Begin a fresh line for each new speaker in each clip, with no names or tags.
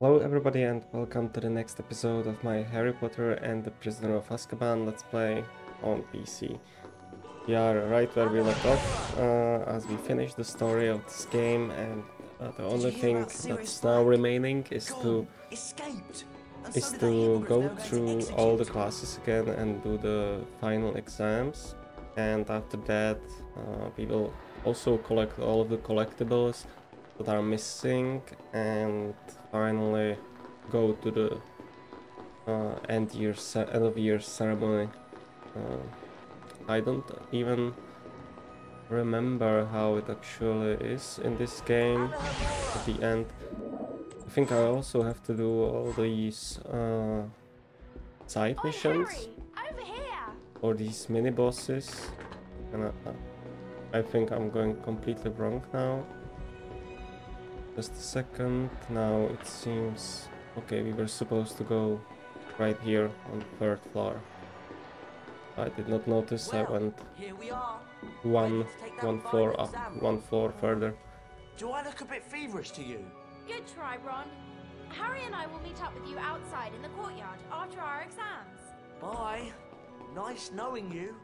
Hello everybody and welcome to the next episode of my Harry Potter and the Prisoner of Azkaban Let's Play on PC. We are right where we left off uh, as we finish the story of this game and uh, the only thing that's now remaining is to. Is to go through all the classes again and do the final exams and after that uh, we will also collect all of the collectibles that are missing and finally go to the uh, end year end of year ceremony. Uh, I don't even remember how it actually is in this game at the end. I think I also have to do all these uh, side
Oi,
missions
Harry, over here.
or these mini bosses. And I, I think I'm going completely wrong now just a second now it seems okay we were supposed to go right here on the third floor I did not notice I went
Here we are.
one
Ready to take that
one floor up
exam.
one floor further
Do I look a bit feverish to you?
Good try, Ron. Harry and I will meet up with you outside in the courtyard after our exams.
Bye. Nice knowing you.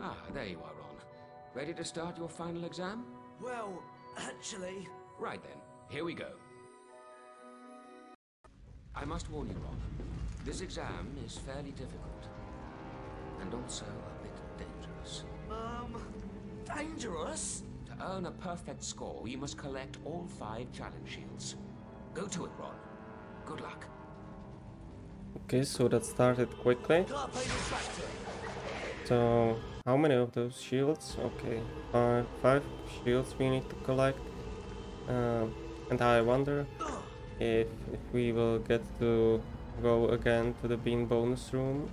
Ah, there you are, Ron. Ready to start your final exam?
Well, actually,
Right then, here we go. I must warn you, Ron. This exam is fairly difficult. And also a bit dangerous.
um, dangerous.
To earn a perfect score, you must collect all five challenge shields. Go to it, Ron. Good luck.
okay so that started quickly
Can't play the tractor.
So, how many of those shields? Okay, five, five shields we need to collect. Um, and I wonder if, if we will get to go again to the bean bonus room.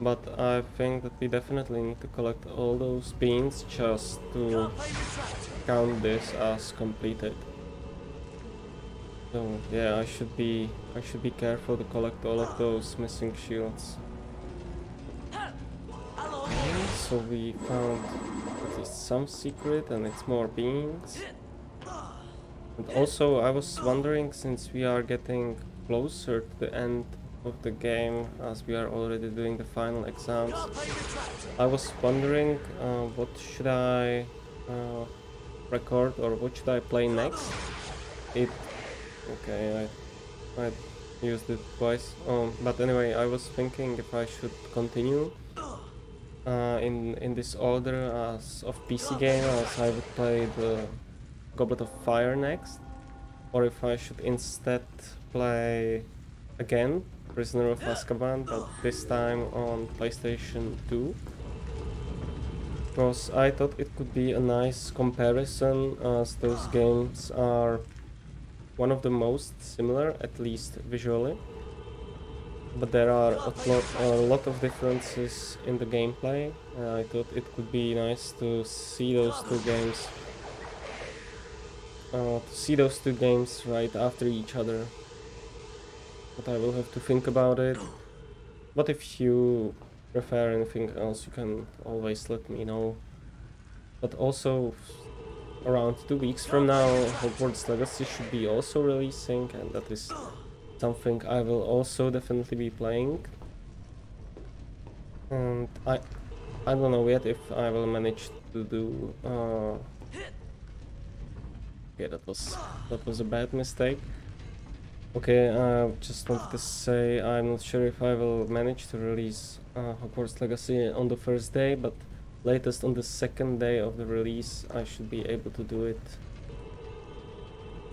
But I think that we definitely need to collect all those beans just to count this as completed. So yeah, I should be I should be careful to collect all of those missing shields. So we found at least some secret and it's more beans. And also I was wondering since we are getting closer to the end of the game as we are already doing the final exams. I was wondering uh, what should I uh, record or what should I play next? It okay I I used it twice. Um, but anyway, I was thinking if I should continue uh, in in this order as of PC game as I would play the Goblet of Fire next, or if I should instead play again Prisoner of Azkaban, but this time on PlayStation 2. Because I thought it could be a nice comparison as those games are one of the most similar, at least visually. But there are a lot, of differences in the gameplay. Uh, I thought it could be nice to see those two games, uh, to see those two games right after each other. But I will have to think about it. But if you prefer anything else, you can always let me know. But also, around two weeks from now, Hogwarts Legacy should be also releasing, and that is something I will also definitely be playing. And I, I don't know yet if I will manage to do. Uh, okay, that was that was a bad mistake. Okay, I just wanted to say I'm not sure if I will manage to release uh, Hogwarts Legacy on the first day, but latest on the second day of the release I should be able to do it.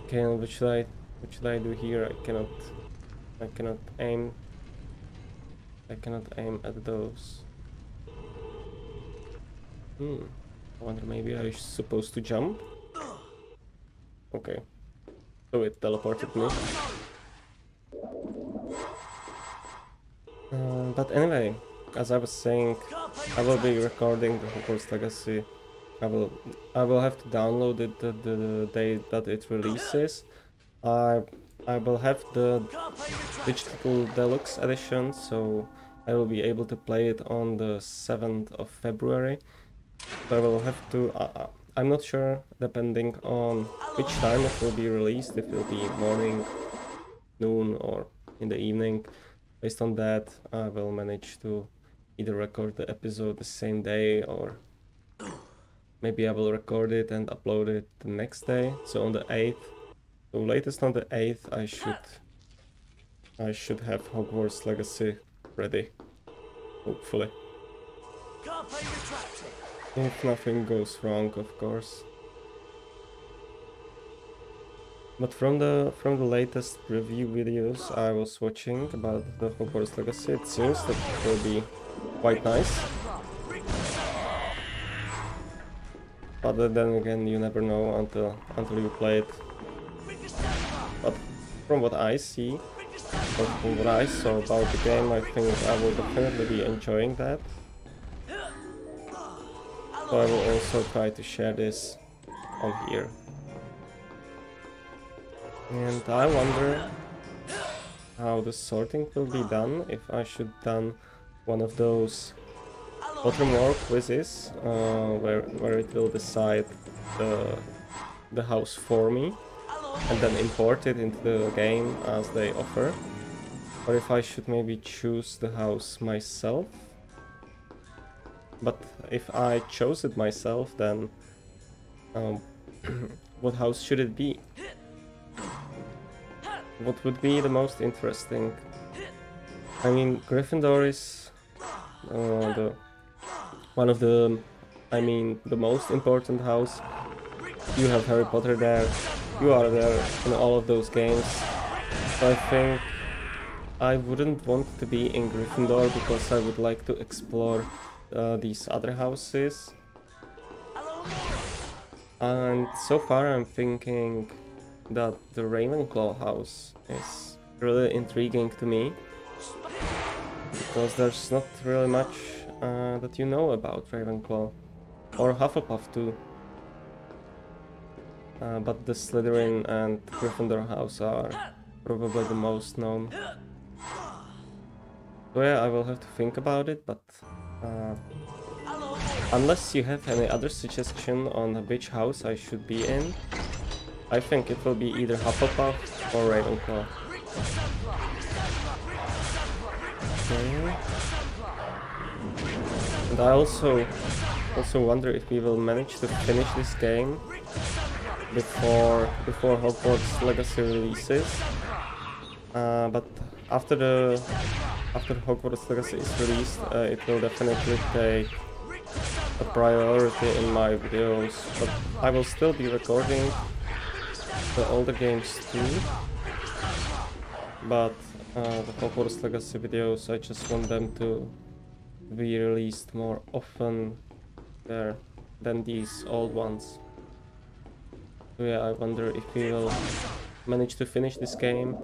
Okay, and what should I what should I do here? I cannot I cannot aim I cannot aim at those. Hmm. I wonder maybe I'm supposed to jump? Okay. So it teleported me. Uh, but anyway, as I was saying, I will be recording the Hogwarts Legacy. I will I will have to download it the, the, the day that it releases. I I will have the Digital deluxe edition, so I will be able to play it on the 7th of February. So I will have to. Uh, I'm not sure, depending on which time it will be released, if it will be morning, noon, or in the evening. Based on that, I will manage to either record the episode the same day or maybe I will record it and upload it the next day. So on the 8th, so latest on the 8th, I should I should have Hogwarts Legacy ready, hopefully. If nothing goes wrong, of course. But from the from the latest review videos I was watching about the Hogwarts Legacy, it seems that it will be quite nice. But then again, you never know until until you play it. But from what I see, from what I saw about the game, I think I will definitely be enjoying that. So I will also try to share this on here. And I wonder how the sorting will be done, if I should done one of those Pottermore quizzes, uh, where, where it will decide the, the house for me, and then import it into the game as they offer. Or if I should maybe choose the house myself. But if I chose it myself, then um, what house should it be? What would be the most interesting? I mean, Gryffindor is uh, the one of the, I mean, the most important house. You have Harry Potter there. You are there in all of those games. So I think I wouldn't want to be in Gryffindor because I would like to explore uh, these other houses. And so far I'm thinking that the Ravenclaw house is really intriguing to me. Because there's not really much uh, that you know about Ravenclaw. Or Hufflepuff too. Uh, but the Slytherin and Gryffindor house are probably the most known. So yeah, I will have to think about it, but uh, unless you have any other suggestion on which house I should be in, I think it will be either Hufflepuff or Ravenclaw. Okay. And I also also wonder if we will manage to finish this game before before Hogwarts Legacy releases. Uh, but after the after Hogwarts Legacy is released, uh, it will definitely take a priority in my videos. But I will still be recording the older games too. But uh, the Hogwarts Legacy videos, I just want them to be released more often there than these old ones. Yeah, I wonder if we will manage to finish this game.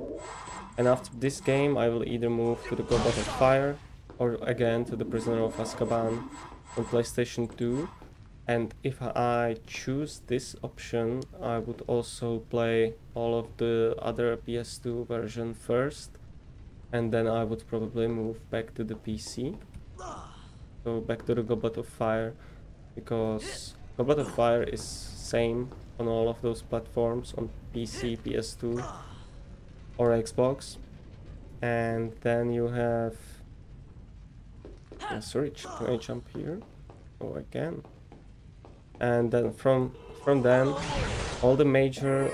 And after this game, I will either move to the Goblet of Fire or again to the Prisoner of Azkaban on PlayStation 2. And if I choose this option, I would also play all of the other PS2 version first. And then I would probably move back to the PC. So back to the Goblet of Fire. Because Goblet of Fire is same on all of those platforms on PC, PS2 or Xbox. And then you have... Oh, sorry, can I jump here? Oh, I can and then from from then all the major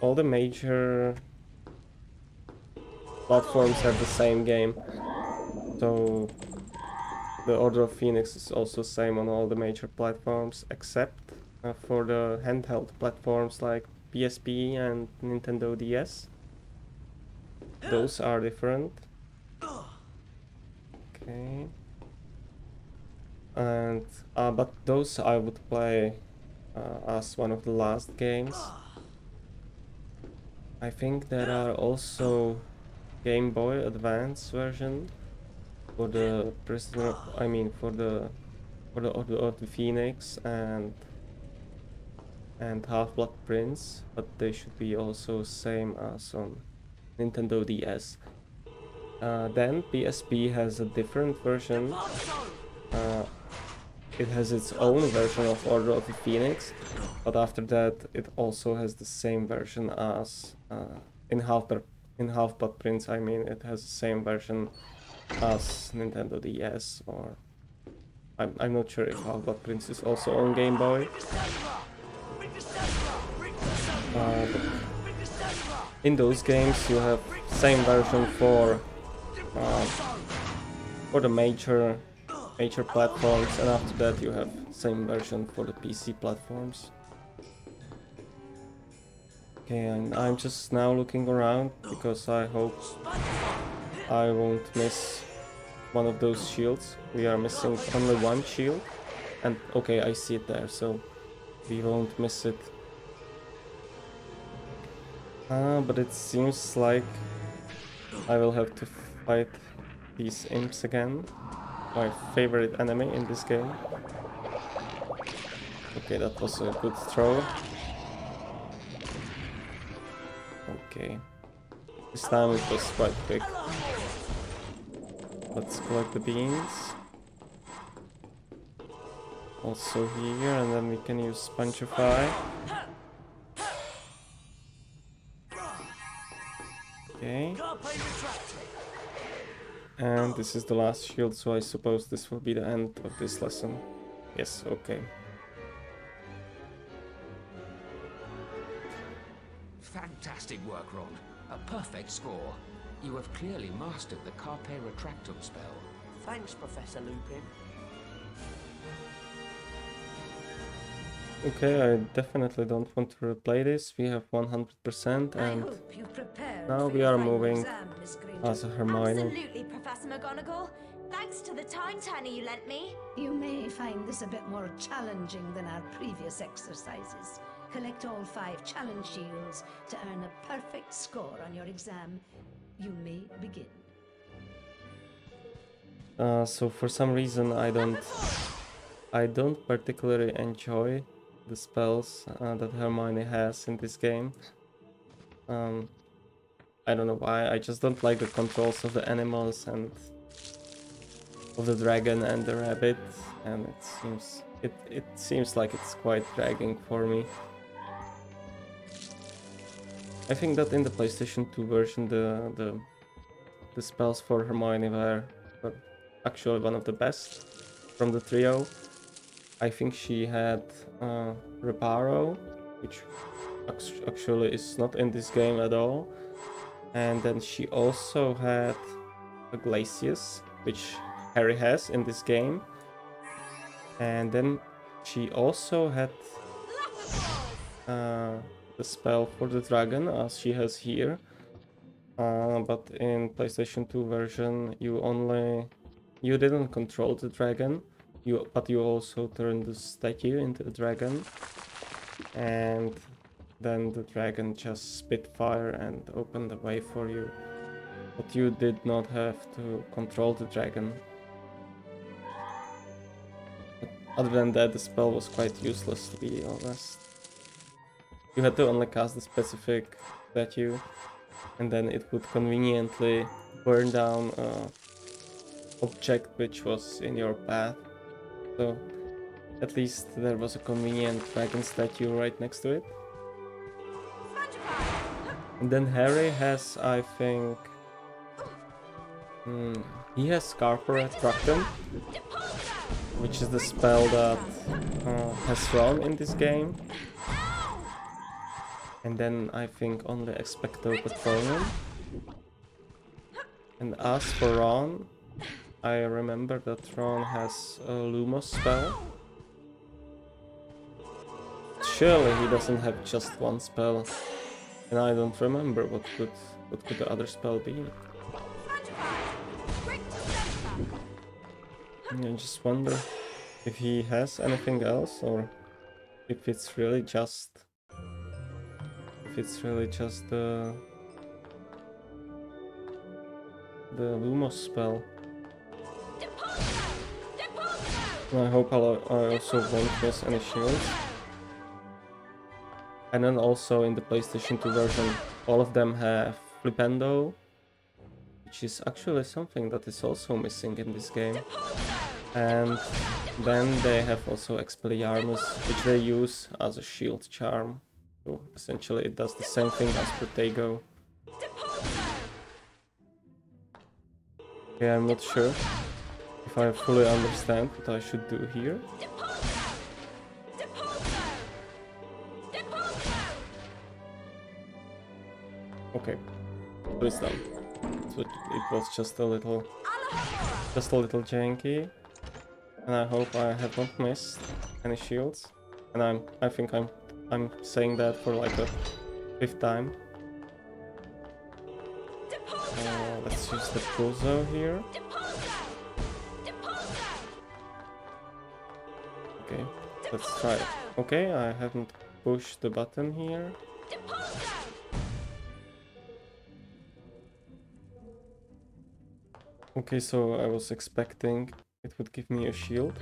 all the major platforms have the same game so the Order of Phoenix is also same on all the major platforms except for the handheld platforms like PSP and Nintendo DS those are different okay and uh, but those I would play uh, as one of the last games. I think there are also Game Boy Advance version for the prisoner. I mean for the for the the Phoenix and and Half Blood Prince, but they should be also same as on Nintendo DS. Uh, then PSP has a different version uh, it has its own version of Order of the Phoenix, but after that it also has the same version as uh, in Half in Half Blood Prince. I mean, it has the same version as Nintendo DS or I'm I'm not sure if Half Blood Prince is also on Game Boy. Uh, in those games you have same version for uh, for the major major platforms and after that you have same version for the PC platforms. Okay, and I'm just now looking around because I hope I won't miss one of those shields. We are missing only one shield and okay, I see it there, so we won't miss it. Ah, but it seems like I will have to fight these imps again my favorite enemy in this game. Okay, that was a good throw. Okay. This time it was quite quick. Let's collect the beans. Also here, and then we can use Spongify. Okay. And this is the last shield, so I suppose this will be the end of this lesson. Yes, okay.
Fantastic work, Ron. A perfect score. You have clearly mastered the Carpe Retractum spell.
Thanks, Professor Lupin.
Okay, I definitely don't want to replay this. We have 100% and now we are moving as a Hermione.
Absolutely, Professor McGonagall. Thanks to the time turner you lent me.
You may find this a bit more challenging than our previous exercises. Collect all five challenge shields to earn a perfect score on your exam. You may begin.
Uh, so for some reason I don't I don't particularly enjoy the spells uh, that Hermione has in this game. Um, I don't know why, I just don't like the controls of the animals and of the dragon and the rabbit and it seems it, it seems like it's quite dragging for me. I think that in the PlayStation 2 version the the, the spells for Hermione were, were actually one of the best from the trio. I think she had uh, Reparo, which actually is not in this game at all. And then she also had a Glacius, which Harry has in this game. And then she also had uh, the spell for the dragon, as she has here. Uh, but in PlayStation 2 version, you only you didn't control the dragon you but you also turn the statue into a dragon and then the dragon just spit fire and opened the way for you. But you did not have to control the dragon. But other than that the spell was quite useless to be honest. You had to only cast the specific statue and then it would conveniently burn down a object which was in your path so at least there was a convenient dragon statue right next to it. And then Harry has, I think... Hmm, he has Carpe Retractum, which is the spell that uh, has Ron in this game. And then I think only Expecto Patronum. And as for Ron, I remember that Ron has a Lumos spell. Surely he doesn't have just one spell. And I don't remember what could what could the other spell be. I just wonder if he has anything else or if it's really just if it's really just the the Lumos spell. I hope I also won't miss any shields. And then also in the PlayStation 2 version, all of them have Flipendo, which is actually something that is also missing in this game. And then they have also Expelliarmus, which they use as a shield charm. So essentially it does the same thing as Protego. Okay, I'm not sure I fully understand what I should do here. Okay, it's done. So it was just a little, just a little janky, and I hope I have not missed any shields. And I'm, I think I'm, I'm saying that for like a fifth time. Uh, let's use the pulso here. Okay, let's try it. Okay, I haven't pushed the button here. Okay, so I was expecting it would give me a shield.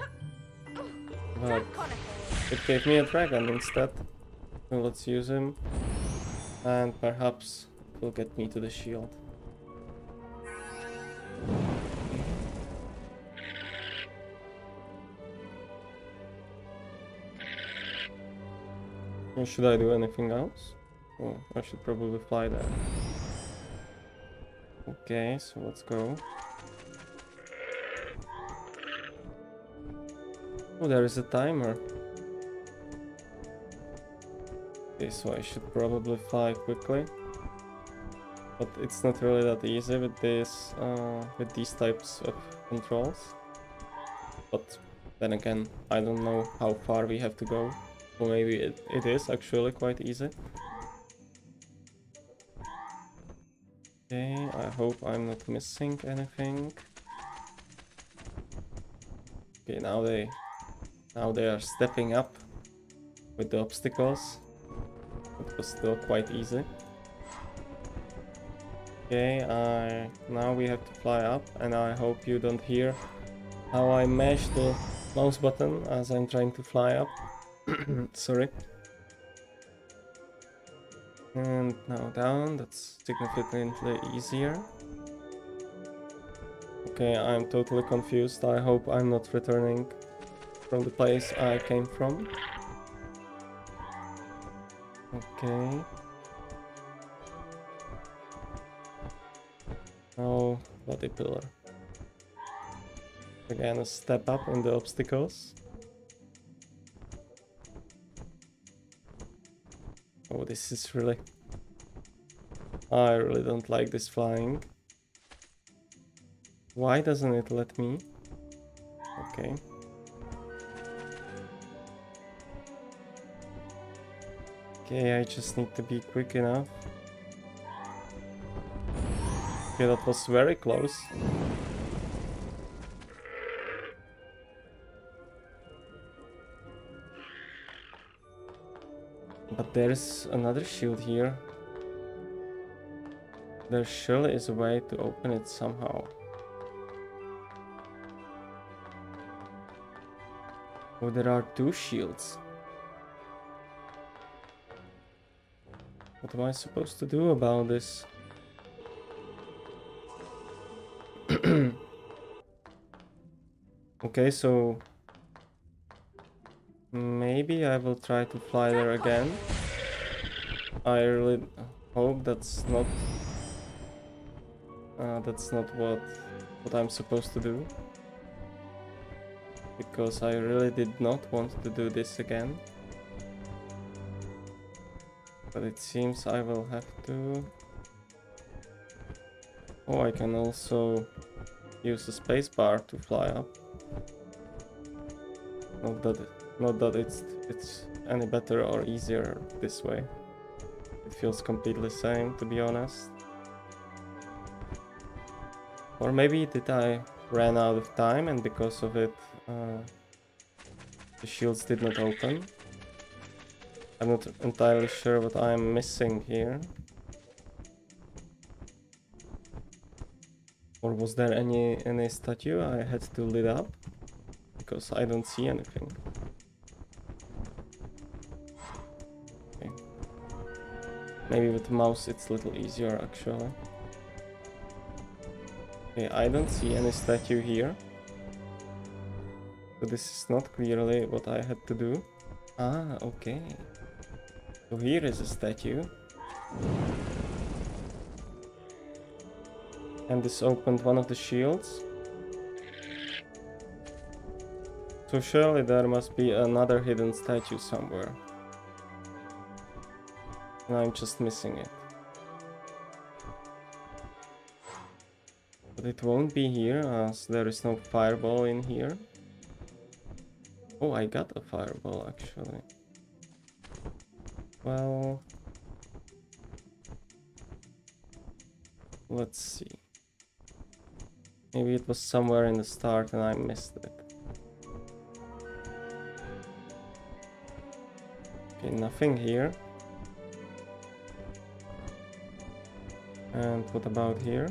But it gave me a dragon instead. So let's use him. And perhaps it will get me to the shield. Should I do anything else? Oh, I should probably fly there. Okay, so let's go. Oh, there is a timer. Okay, so I should probably fly quickly. But it's not really that easy with this, uh, with these types of controls. But then again, I don't know how far we have to go. Or maybe it, it is actually quite easy. Okay, I hope I'm not missing anything. Okay, now they now they are stepping up with the obstacles. It was still quite easy. Okay, I now we have to fly up and I hope you don't hear how I mash the mouse button as I'm trying to fly up. Sorry. And now down, that's significantly easier. Okay, I'm totally confused. I hope I'm not returning from the place I came from. Okay. Oh, body pillar. Again, a step up in the obstacles. Oh, this is really... I really don't like this flying. Why doesn't it let me? Okay. Okay, I just need to be quick enough. Okay, that was very close. There's another shield here. There surely is a way to open it somehow. Oh, there are two shields. What am I supposed to do about this? okay, so maybe I will try to fly there again. I really hope that's not uh, that's not what what I'm supposed to do because I really did not want to do this again. But it seems I will have to... Oh, I can also use the spacebar to fly up. Not that, not that it's, it's any better or easier this way. Feels completely same, to be honest. Or maybe did I ran out of time and because of it uh, the shields did not open. I'm not entirely sure what I'm missing here. Or was there any any statue I had to lit up? Because I don't see anything. Maybe with mouse it's a little easier actually. Okay, I don't see any statue here. So this is not clearly what I had to do. Ah, okay. So here is a statue. And this opened one of the shields. So surely there must be another hidden statue somewhere. And I'm just missing it. But it won't be here as there is no fireball in here. Oh, I got a fireball actually. Well... Let's see. Maybe it was somewhere in the start and I missed it. Okay, nothing here. And what about here?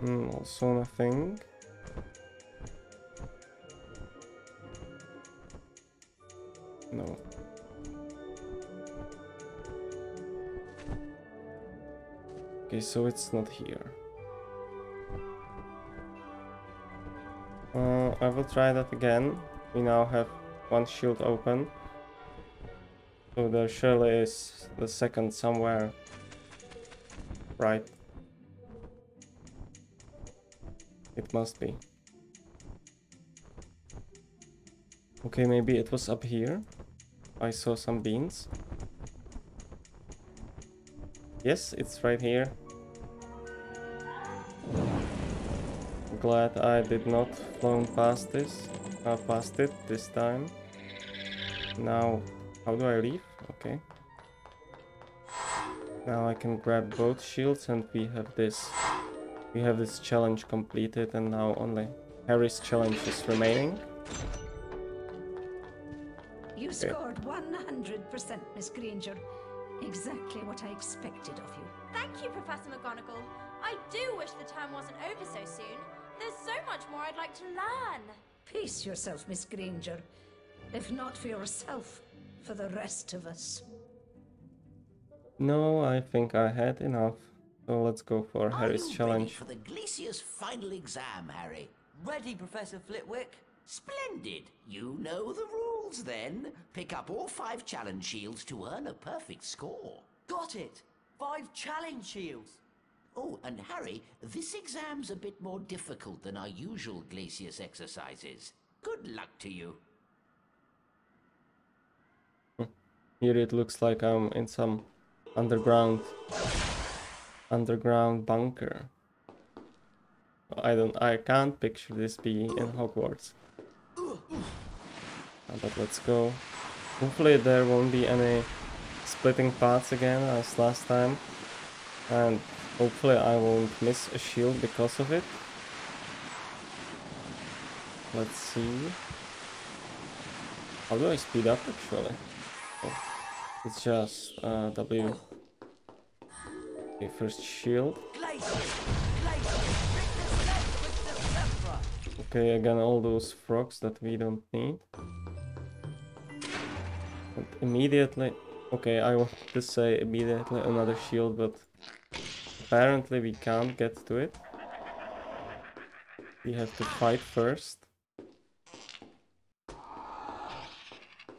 Hmm, also nothing. No. Okay, so it's not here. Uh, I will try that again. We now have one shield open. So there surely is the second somewhere. Right. It must be. Okay, maybe it was up here. I saw some beans. Yes, it's right here. Glad I did not flown past this, uh, past it this time. Now, how do I leave? Okay. Now I can grab both shields and we have this. We have this challenge completed and now only Harry's challenge is remaining.
You scored 100%, Miss Granger. Exactly what I expected of you.
Thank you, Professor McGonagall. I do wish the term wasn't over so soon. There's so much more I'd like to learn.
Pace yourself, Miss Granger. If not for yourself, for the rest of us.
No, I think I had enough. So let's go for
Are
Harry's challenge.
ready for the Glacius final exam, Harry?
Ready, Professor Flitwick?
Splendid. You know the rules then. Pick up all five challenge shields to earn a perfect score.
Got it! Five challenge shields!
Oh, and Harry, this exam's a bit more difficult than our usual Glacius exercises. Good luck to you.
Here it looks like I'm in some underground underground bunker. I don't I can't picture this be in Hogwarts. Uh, But let's go. Hopefully there won't be any splitting paths again as last time. And hopefully I won't miss a shield because of it. Let's see. How do I speed up actually? Oh, it's just uh, W. Okay, first shield. Okay, again all those frogs that we don't need. And immediately... Okay, I want to say immediately another shield, but apparently we can't get to it. We have to fight first.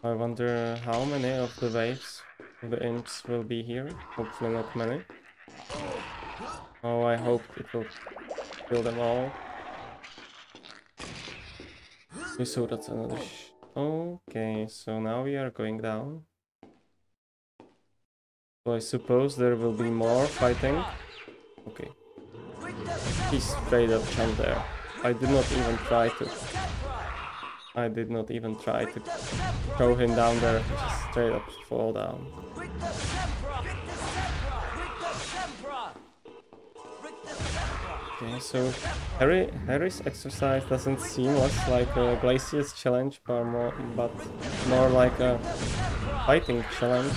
I wonder how many of the waves of the imps will be here. Hopefully not many. Oh, I hope it will kill them all. Okay, so that's another Okay, so now we are going down. So I suppose there will be more fighting. Okay. He straight up jumped there. I did not even try to. I did not even try to throw him down there. Just straight up fall down. Okay, so Harry Harry's exercise doesn't seem less like a Glacius challenge, but more, but more like a fighting challenge.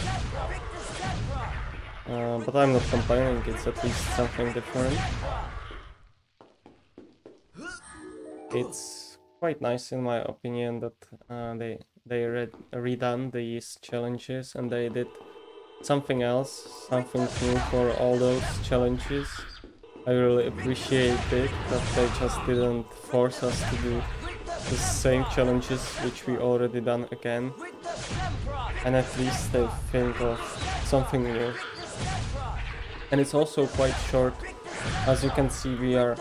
Uh, but I'm not complaining. It's at least something different. It's quite nice, in my opinion, that uh, they they read redone these challenges and they did something else, something new for all those challenges. I really appreciate it that they just didn't force us to do the same challenges which we already done again and at least they think of something new. And it's also quite short. As you can see we are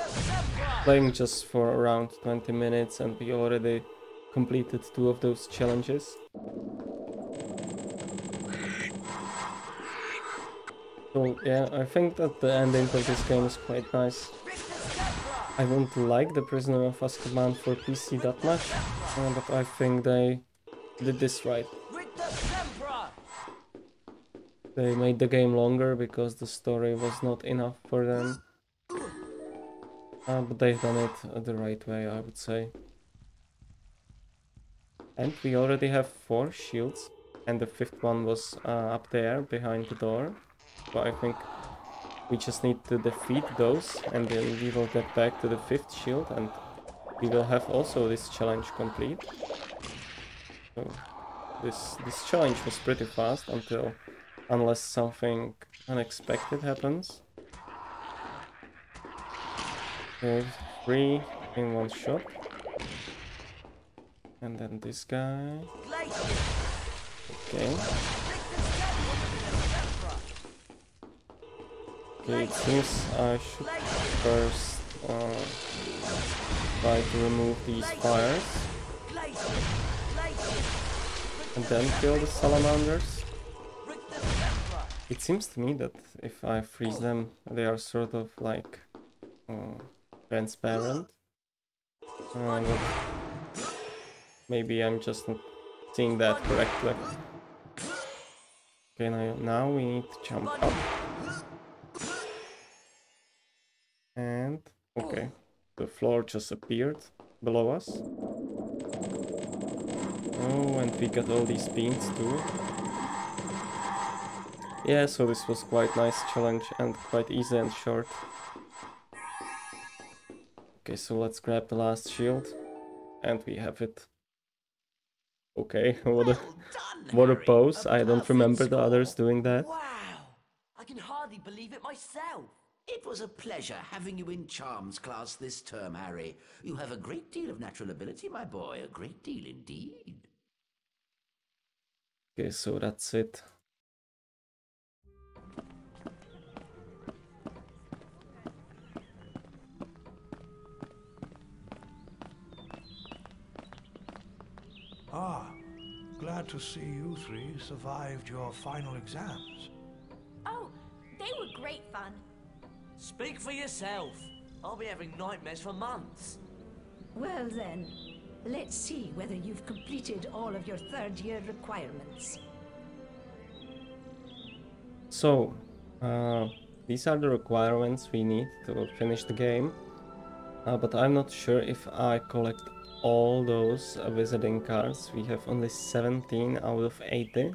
playing just for around 20 minutes and we already completed two of those challenges. So yeah, I think that the ending of this game is quite nice. I don't like the Prisoner of Azkaban for PC that much, uh, but I think they did this right. They made the game longer because the story was not enough for them. Uh, but they've done it the right way, I would say. And we already have four shields, and the fifth one was uh, up there behind the door. So I think we just need to defeat those, and then we will get back to the fifth shield, and we will have also this challenge complete. So this this challenge was pretty fast until unless something unexpected happens. Okay, three in one shot. And then this guy. Okay. It seems I should first uh, try to remove these fires and then kill the salamanders. It seems to me that if I freeze them, they are sort of like uh, transparent. Uh, maybe I'm just not seeing that correctly. Okay, now, now we need to jump up. Floor just appeared below us. Oh, and we got all these beans too. Yeah, so this was quite nice challenge and quite easy and short. Okay, so let's grab the last shield. And we have it. Okay, what a
Well done,
what a pose. I don't remember the others doing that.
Wow! I can hardly believe it myself.
It was a pleasure having you in charms class this term, Harry. You have a great deal of natural ability, my boy. A great deal indeed.
Okay, so that's it.
Ah, glad to see you three survived your final exams.
Oh, they were great fun.
Speak for yourself. I'll be having nightmares for months.
Well then, let's see whether you've completed all of your third year requirements.
So, uh, these are the requirements we need to finish the game. Uh, but I'm not sure if I collect all those uh, visiting cards. We have only 17 out of 80.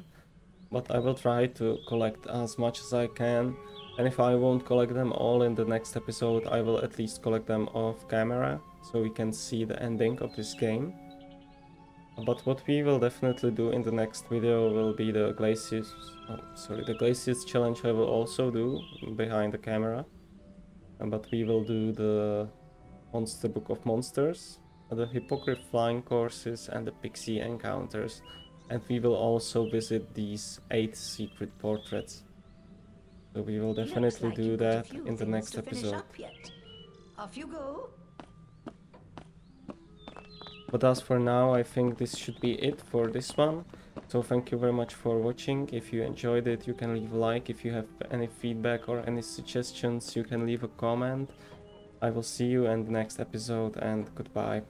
But I will try to collect as much as I can. And if I won't collect them all in the next episode, I will at least collect them off camera. So we can see the ending of this game. But what we will definitely do in the next video will be the Glacius, oh, sorry, the Glacius challenge I will also do behind the camera. But we will do the Monster Book of Monsters, the Hippogriff flying courses and the Pixie encounters. And we will also visit these 8 secret portraits. So we will definitely
like
do
you've got a
that in the next episode.
Off you go.
But as for now, I think this should be it for this one. So thank you very much for watching. If you enjoyed it, you can leave a like. If you have any feedback or any suggestions, you can leave a comment. I will see you in the next episode and goodbye.